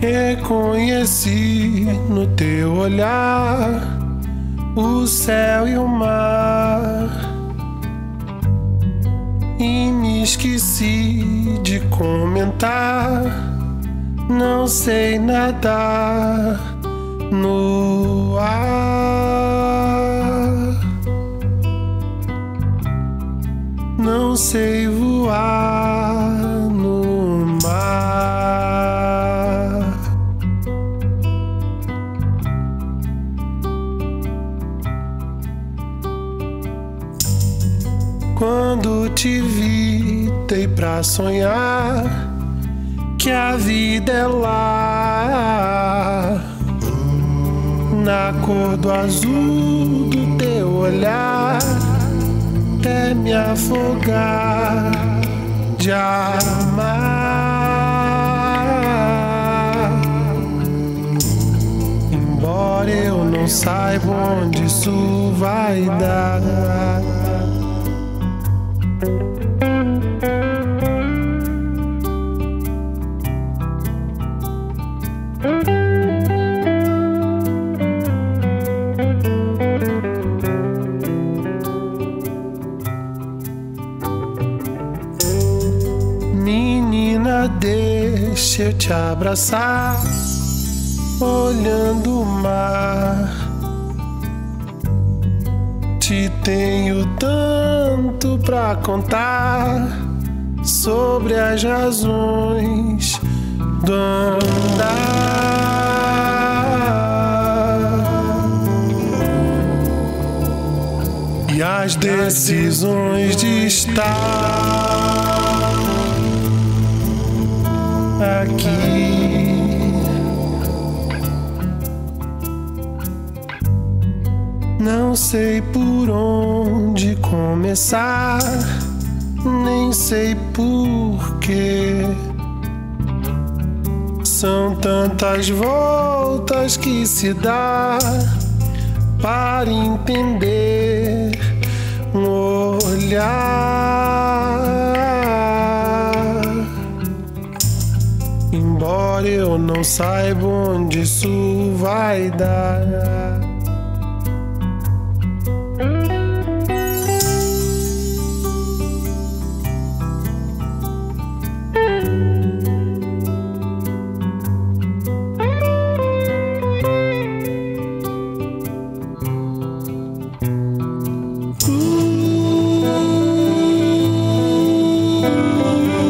Reconheci no teu olhar o céu e o mar. E me esqueci de comentar. Não sei nadar no ar. Não sei voar Quando te vi, dei pra sonhar que a vida é lá na cor do azul do teu olhar, até me afogar de amar. Embora eu não saiba onde isso vai dar. Menina, deixa eu te abraçar, olhando o mar. Te tenho tanto pra contar sobre as razões andar. E as decisões de estar aqui. Não sei por onde começar, nem sei por quê. São tantas voltas que se dá para entender um olhar. Embora eu não saiba onde isso vai dar. Música